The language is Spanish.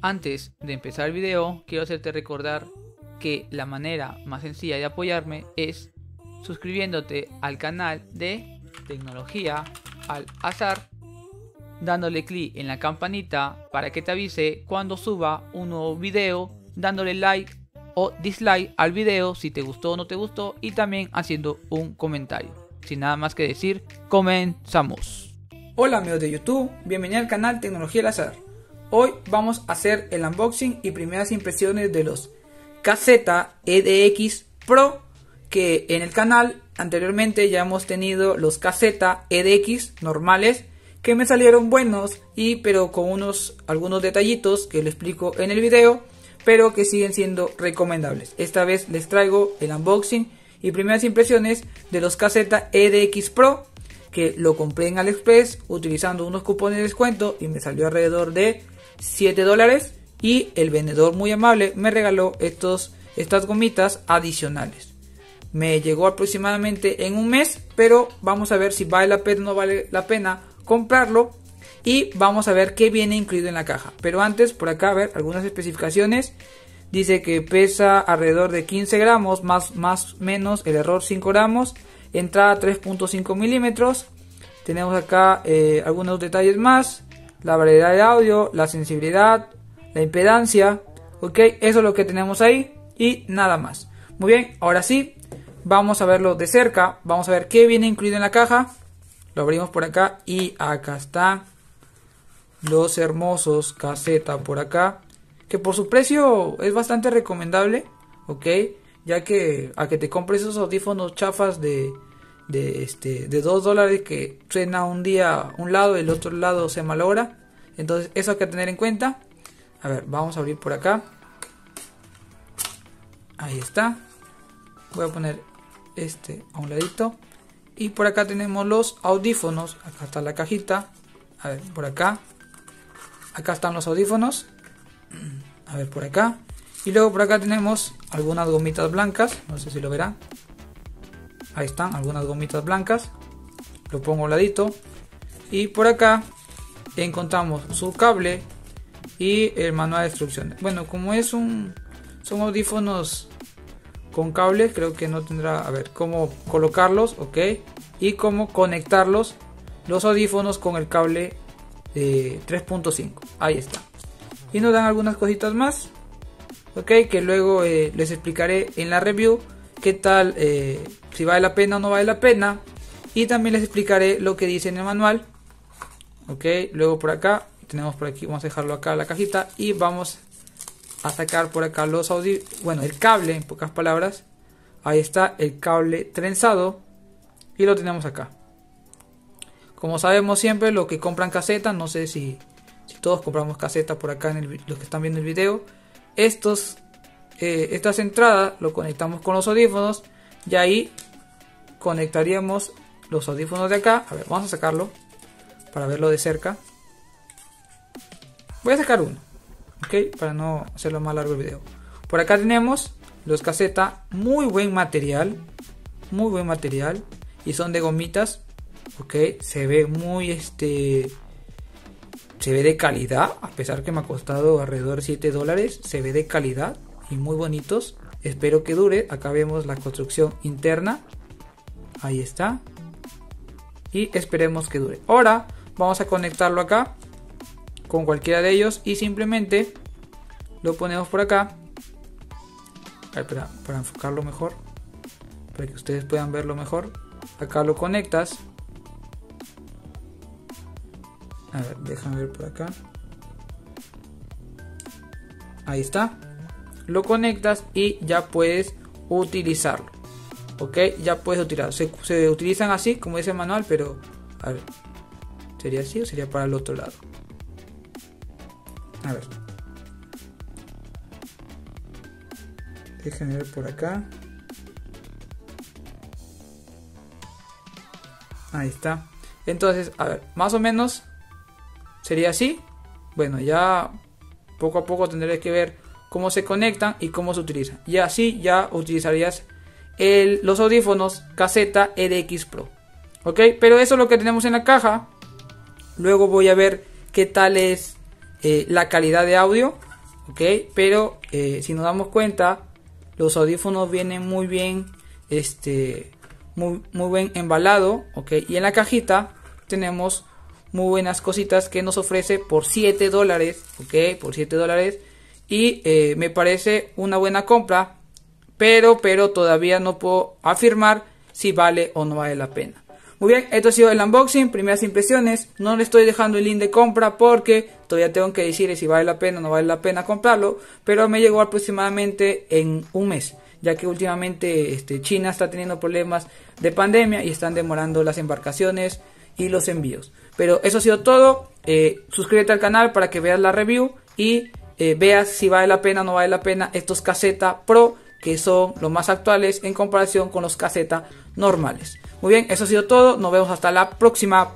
Antes de empezar el video, quiero hacerte recordar que la manera más sencilla de apoyarme es suscribiéndote al canal de Tecnología al Azar, dándole clic en la campanita para que te avise cuando suba un nuevo video, dándole like o dislike al video si te gustó o no te gustó y también haciendo un comentario. Sin nada más que decir, comenzamos. Hola amigos de YouTube, bienvenidos al canal Tecnología al Azar. Hoy vamos a hacer el unboxing y primeras impresiones de los KZ EDX Pro que en el canal anteriormente ya hemos tenido los KZ EDX normales que me salieron buenos y pero con unos algunos detallitos que les explico en el video pero que siguen siendo recomendables. Esta vez les traigo el unboxing y primeras impresiones de los KZ EDX Pro que lo compré en AliExpress utilizando unos cupones de descuento y me salió alrededor de 7 dólares y el vendedor muy amable me regaló estos, estas gomitas adicionales. Me llegó aproximadamente en un mes, pero vamos a ver si vale la pena o no vale la pena comprarlo y vamos a ver qué viene incluido en la caja. Pero antes, por acá, a ver algunas especificaciones. Dice que pesa alrededor de 15 gramos, más más menos el error 5 gramos, entrada 3.5 milímetros. Tenemos acá eh, algunos detalles más. La variedad de audio, la sensibilidad, la impedancia, ok, eso es lo que tenemos ahí y nada más. Muy bien, ahora sí, vamos a verlo de cerca, vamos a ver qué viene incluido en la caja, lo abrimos por acá y acá está. Los hermosos caseta por acá, que por su precio es bastante recomendable, ok, ya que a que te compres esos audífonos chafas de de este de 2 dólares que suena un día un lado y el otro lado se malogra entonces eso hay que tener en cuenta. A ver vamos a abrir por acá. Ahí está. Voy a poner este a un ladito. Y por acá tenemos los audífonos. Acá está la cajita. A ver por acá. Acá están los audífonos. A ver por acá y luego por acá tenemos algunas gomitas blancas no sé si lo verán Ahí están algunas gomitas blancas. Lo pongo a un ladito. Y por acá encontramos su cable y el manual de instrucciones. Bueno, como es un son audífonos con cables, creo que no tendrá, a ver, cómo colocarlos, ok, y cómo conectarlos los audífonos con el cable de 3.5. Ahí está. Y nos dan algunas cositas más, ok, que luego eh, les explicaré en la review qué tal eh, si vale la pena o no vale la pena. Y también les explicaré lo que dice en el manual. Ok, luego por acá, tenemos por aquí, vamos a dejarlo acá la cajita. Y vamos a sacar por acá los audio, bueno, el cable en pocas palabras. Ahí está el cable trenzado. Y lo tenemos acá. Como sabemos siempre, lo que compran caseta, no sé si, todos compramos caseta por acá, en los que están viendo el video. Estos, eh, estas entradas lo conectamos con los audífonos. Y ahí conectaríamos los audífonos de acá. A ver, vamos a sacarlo para verlo de cerca. Voy a sacar uno, ok, para no hacerlo más largo el video. Por acá tenemos los caseta, muy buen material, muy buen material y son de gomitas, ok, se ve muy este, se ve de calidad, a pesar que me ha costado alrededor de 7 dólares, se ve de calidad y muy bonitos. Espero que dure. Acá vemos la construcción interna Ahí está. Y esperemos que dure. Ahora vamos a conectarlo acá con cualquiera de ellos y simplemente lo ponemos por acá. para, para enfocarlo mejor. Para que ustedes puedan verlo mejor. Acá lo conectas. A ver, déjame ver por acá. Ahí está. Lo conectas y ya puedes utilizarlo. Ok ya puedes utilizar se, utilizan así como dice el manual pero a ver sería así o sería para el otro lado a ver. Déjenme ver por acá. Ahí está. Entonces a ver más o menos sería así bueno ya poco a poco tendré que ver cómo se conectan y cómo se utilizan y así ya utilizarías los audífonos caseta EDX Pro. ¿Ok? Pero eso es lo que tenemos en la caja. Luego voy a ver qué tal es eh, la calidad de audio. ok pero eh, si nos damos cuenta los audífonos vienen muy bien este muy, muy buen embalado ok y en la cajita tenemos muy buenas cositas que nos ofrece por 7 dólares ok por 7 dólares y eh, me parece una buena compra pero pero todavía no puedo afirmar si vale o no vale la pena muy bien, esto ha sido el unboxing, primeras impresiones. No le estoy dejando el link de compra porque todavía tengo que decir si vale la pena o no vale la pena comprarlo. Pero me llegó aproximadamente en un mes, ya que últimamente este, China está teniendo problemas de pandemia y están demorando las embarcaciones y los envíos. Pero eso ha sido todo. Eh, suscríbete al canal para que veas la review y eh, veas si vale la pena o no vale la pena estos caseta Pro que son los más actuales en comparación con los caseta normales. Muy bien, eso ha sido todo. Nos vemos hasta la próxima.